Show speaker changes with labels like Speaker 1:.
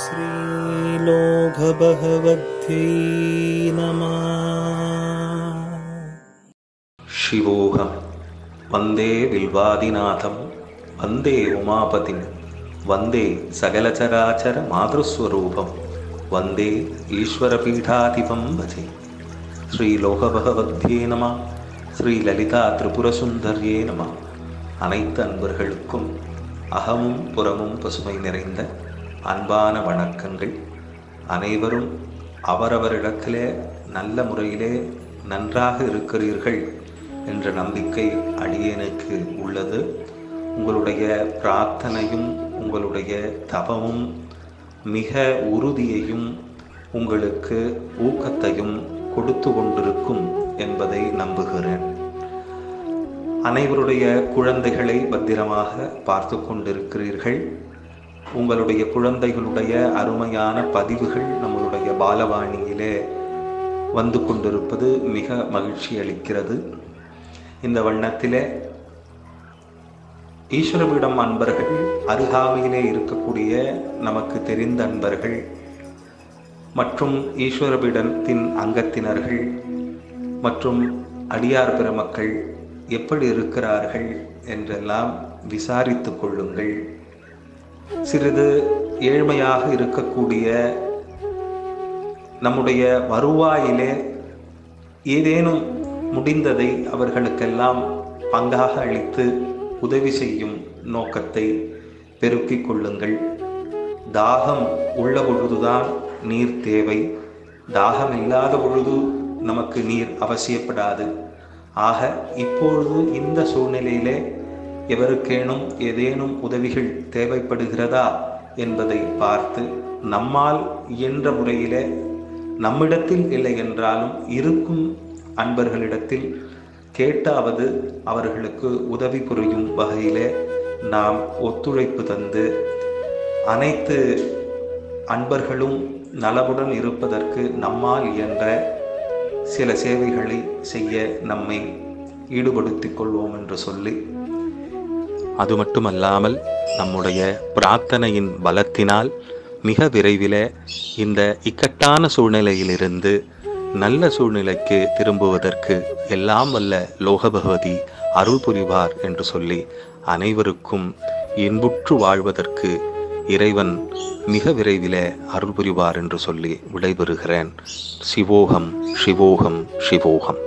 Speaker 1: श्रीलोकभगवद्यै नमः
Speaker 2: शिवोऽहं वन्दे बिल्वादिनाथं वन्दे उमापतिं वन्दे सकलचराचरमातृस्वरूपं वन्दे ईश्वरपीठाधिपं भजे ஸ்ரீலோகபகவத்யே நம ஸ்ரீ லலிதா திரிபுரசுந்தர்யே நம அனைத்து அன்பர்களுக்கும் அகமும் புறமும் பசுமை நிறைந்த அன்பான வணக்கங்கள். அனைவரும் அவரவரிடத்திலே நல்ல முறையிலே நன்றாக இருக்கிறீர்கள் என்ற நம்பிக்கை அடியேனுக்கு உள்ளது. உங்களுடைய பிரார்த்தனையும் உங்களுடைய தபமும் மிக உறுதியையும் உங்களுக்கு ஊக்கத்தையும் கொடுத்து கொண்டிருக்கும் என்பதை நம்புகிறேன். அனைவருடைய குழந்தைகளை பத்திரமாக பார்த்து கொண்டிருக்கிறீர்கள். உங்களுடைய குழந்தைகளுடைய அருமையான பதிவுகள் நம்மளுடைய பாலவாணியிலே வந்து கொண்டிருப்பது மிக மகிழ்ச்சி அளிக்கிறது. இந்த வண்ணத்திலே ஈஸ்வரபீடம் அன்பர்கள் அருகாமையிலே இருக்கக்கூடிய நமக்கு தெரிந்த அன்பர்கள் மற்றும் ஈஸ்வரபீடத்தின் அங்கத்தினர்கள் மற்றும் அடியார் பெருமக்கள் எப்படி இருக்கிறார்கள் என்றெல்லாம் விசாரித்து கொள்ளுங்கள். சிறிது ஏழ்மையாக இருக்கக்கூடிய நம்முடைய வருவாயிலே ஏதேனும் முடிந்ததை அவர்களுக்கெல்லாம் பங்காக அளித்து உதவி செய்யும் நோக்கத்தை பெருக்கிக் கொள்ளுங்கள். தாகம் உள்ள பொழுதுதான் நீர் தேவை. தாகம் இல்லாத பொழுது நமக்கு நீர் அவசியப்படாது. ஆக இப்பொழுது இந்த சூழ்நிலையிலே எவருக்கேனும் ஏதேனும் உதவிகள் தேவைப்படுகிறதா என்பதை பார்த்து நம்மால் இயன்ற முறையிலே நம்மிடத்தில் இல்லை என்றாலும் இருக்கும் அன்பர்களிடத்தில் கேட்டாவது அவர்களுக்கு உதவி புரியும் வகையிலே நாம் ஒத்துழைப்பு தந்து அனைத்து அன்பர்களும் நலமுடன் இருப்பதற்கு நம்மால் இயன்ற சில சேவைகளை செய்ய நம்மை ஈடுபடுத்திக் கொள்வோம் என்று சொல்லி அது மட்டுமல்லாமல் நம்முடைய பிரார்த்தனையின் பலத்தினால் மிக விரைவில் இந்த இக்கட்டான சூழ்நிலையிலிருந்து நல்ல சூழ்நிலைக்கு திரும்புவதற்கு எல்லாம் வல்ல லோகபகவதி அருள் புரிவார் என்று சொல்லி அனைவருக்கும் இன்புற்று வாழ்வதற்கு இறைவன் மிக விரைவில் அருள் புரிவார் என்று சொல்லி விடைபெறுகிறேன். சிவோகம் சிவோகம் சிவோகம்.